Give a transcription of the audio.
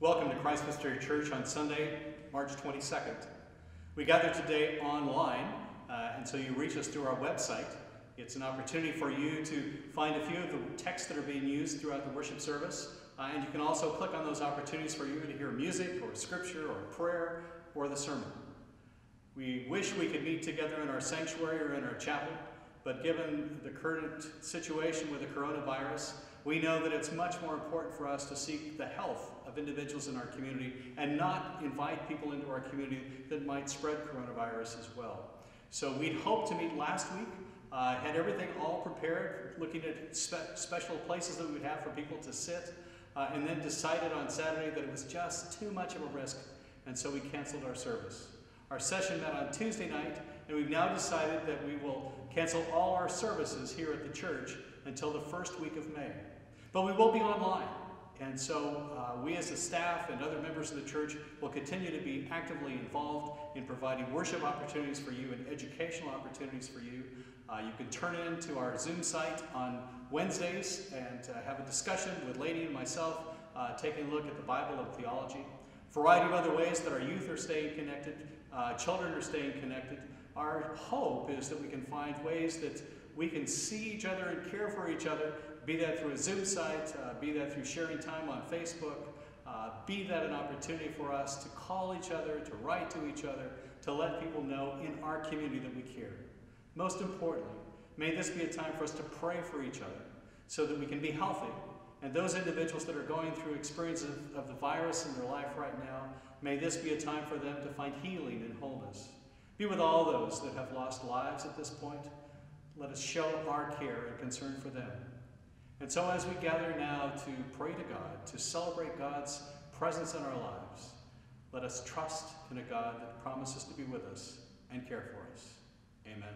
Welcome to Christ Presbyterian Church on Sunday, March 22nd. We gather today online, uh, and so you reach us through our website. It's an opportunity for you to find a few of the texts that are being used throughout the worship service, uh, and you can also click on those opportunities for you to hear music or scripture or prayer or the sermon. We wish we could meet together in our sanctuary or in our chapel, but given the current situation with the coronavirus, we know that it's much more important for us to seek the health of individuals in our community and not invite people into our community that might spread coronavirus as well. So we'd hoped to meet last week, uh, had everything all prepared, looking at spe special places that we would have for people to sit, uh, and then decided on Saturday that it was just too much of a risk, and so we canceled our service. Our session met on Tuesday night, and we've now decided that we will cancel all our services here at the church until the first week of May. But we will be online. And so uh, we as a staff and other members of the church will continue to be actively involved in providing worship opportunities for you and educational opportunities for you. Uh, you can turn in to our Zoom site on Wednesdays and uh, have a discussion with Lady and myself, uh, taking a look at the Bible and theology. Variety of other ways that our youth are staying connected, uh, children are staying connected. Our hope is that we can find ways that we can see each other and care for each other be that through a Zoom site, uh, be that through sharing time on Facebook, uh, be that an opportunity for us to call each other, to write to each other, to let people know in our community that we care. Most importantly, may this be a time for us to pray for each other so that we can be healthy. And those individuals that are going through experiences of, of the virus in their life right now, may this be a time for them to find healing and wholeness. Be with all those that have lost lives at this point. Let us show our care and concern for them. And so, as we gather now to pray to God, to celebrate God's presence in our lives, let us trust in a God that promises to be with us and care for us. Amen.